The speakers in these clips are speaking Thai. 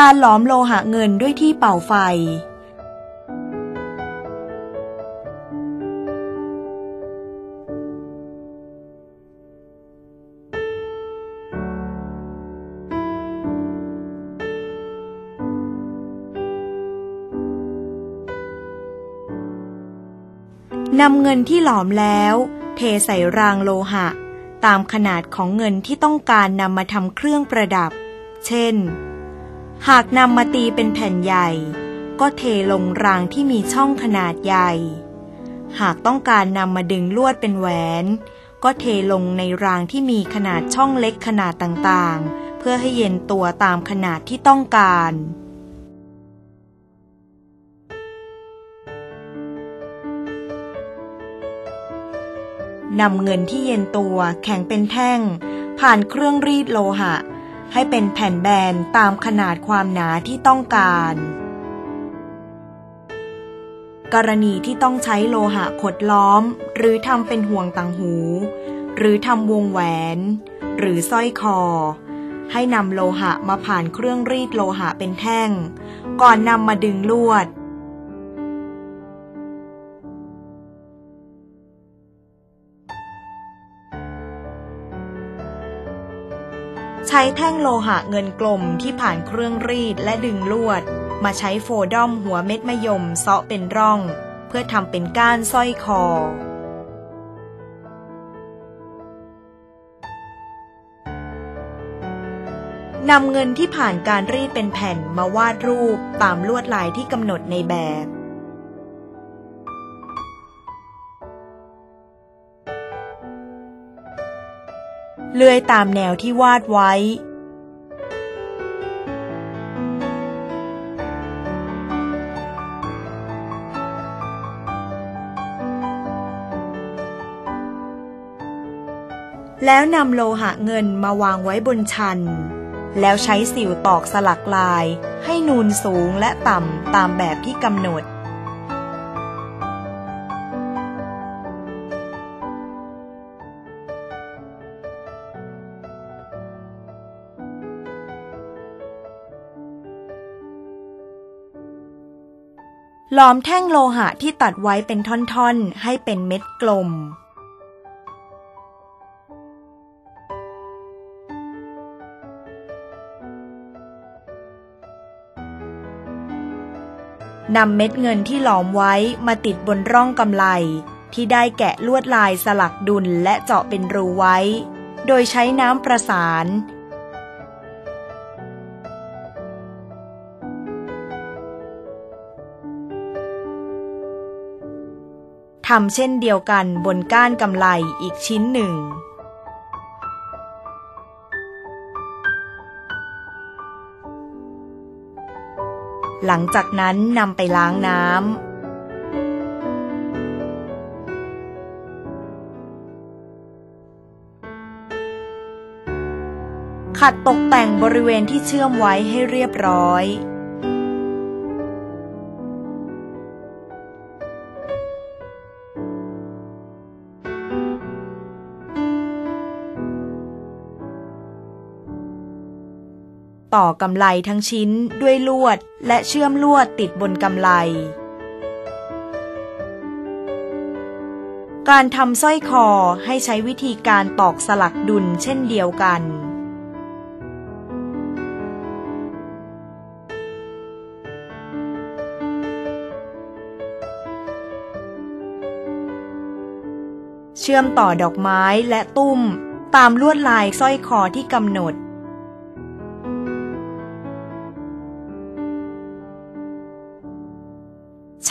การหลอมโลหะเงินด้วยที่เป่าไฟ นำเงินที่หลอมแล้ว เทใส่รางโลหะ ตามขนาดของเงินที่ต้องการนำมาทำเครื่องประดับ เช่น หากนำมาตีเป็นแผ่นใหญ่ ก็เทลงรางที่มีช่องขนาดใหญ่ หากต้องการนำมาดึงลวดเป็นแหวน ก็เทลงในรางที่มีขนาดช่องเล็กขนาดต่างๆ เพื่อให้เย็นตัวตามขนาดที่ต้องการนำเงินที่เย็นตัวแข็งเป็นแท่ง ผ่านเครื่องรีดโลหะ ให้เป็นแผ่นแบนตามขนาดความหนาที่ต้องการ กรณีที่ต้องใช้โลหะขดล้อม หรือทำเป็นห่วงต่างหู หรือทำวงแหวน หรือสร้อยคอ ให้นำโลหะมาผ่านเครื่องรีดโลหะเป็นแท่ง ก่อนนำมาดึงลวด ช้แท่งโลหะเงินกลมที่ผ่านเครื่องรีดและดึงลวด มาใช้โฟดอมหัวเม็ดมะยมเซาะเป็นร่อง เพื่อทำเป็นก้านสร้อยคอ นำเงินที่ผ่านการรีดเป็นแผ่นมาวาดรูปตามลวดลายที่กำหนดในแบบ เลื่อยตามแนวที่วาดไว้ แล้วนำโลหะเงินมาวางไว้บนชัน แล้วใช้สิวตอกสลักลายให้นูนสูงและต่ำตามแบบที่กำหนด หลอมแท่งโลหะที่ตัดไว้เป็นท่อนๆ ให้เป็นเม็ดกลม นำเม็ดเงินที่หลอมไว้มาติดบนร่องกำไล ที่ได้แกะลวดลายสลักดุลและเจาะเป็นรูไว้ โดยใช้น้ำประสาน ทำเช่นเดียวกันบนก้านกำไลอีกชิ้นหนึ่ง หลังจากนั้นนำไปล้างน้ำขัดตกแต่งบริเวณที่เชื่อมไว้ให้เรียบร้อย ต่อกำไลทั้งชิ้นด้วยลวดและเชื่อมลวดติดบนกำไล การทำสร้อยคอให้ใช้วิธีการตอกสลักดุลเช่นเดียวกันเชื่อมต่อดอกไม้และตุ้ม ตามลวดลายสร้อยคอที่กำหนด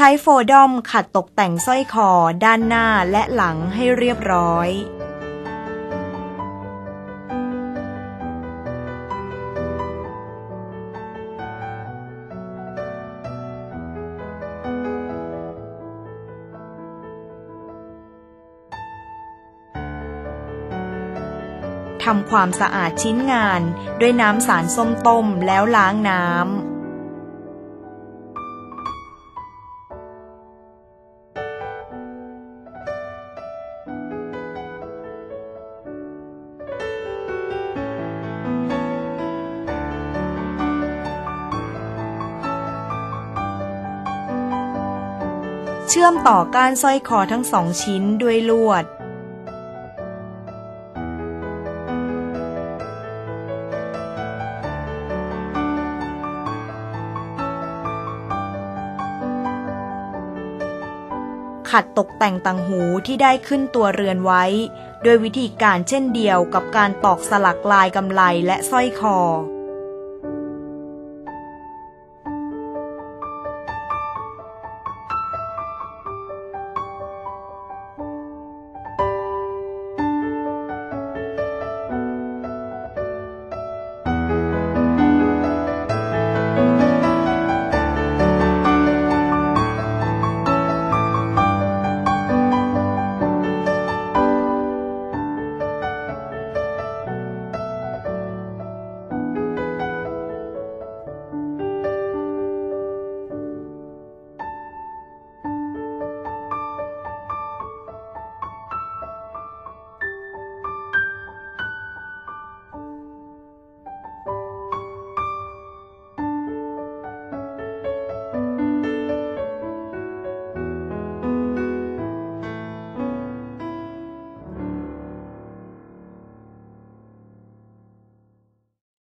ช้โฟดอมขัดตกแต่งสร้อยคอด้านหน้าและหลังให้เรียบร้อย ทำความสะอาดชิ้นงานด้วยน้ำสารส้มต้มแล้วล้างน้ำ ชื่อมต่อก้านสร้อยคอทั้งสองชิ้นด้วยลวด ขัดตกแต่งต่างหูที่ได้ขึ้นตัวเรือนไว้ โดยวิธีการเช่นเดียวกับการตอกสลักลายกำไลและสร้อยคอ